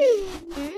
Hee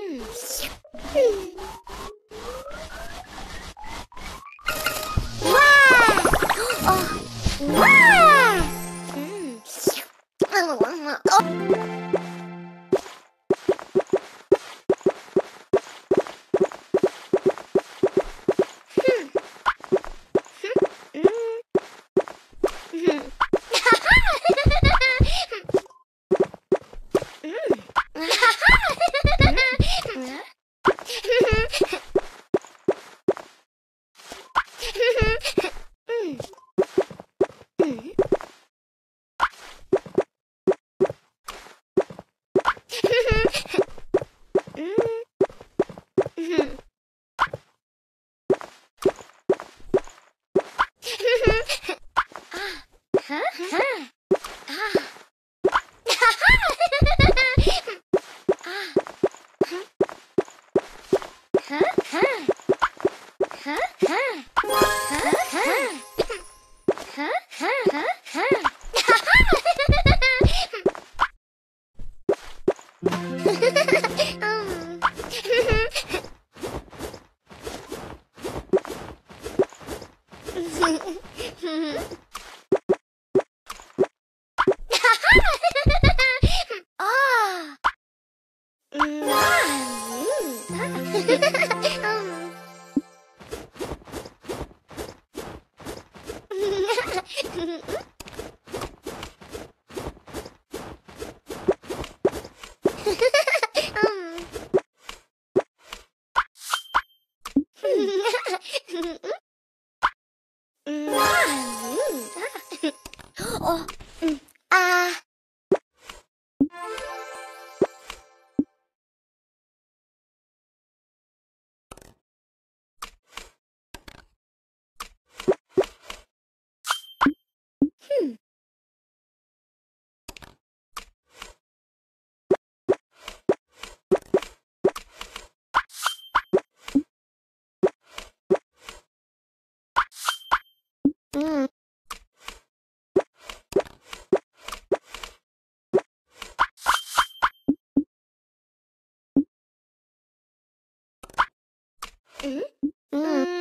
Mm-hmm. あ。Mm-hmm. Mm.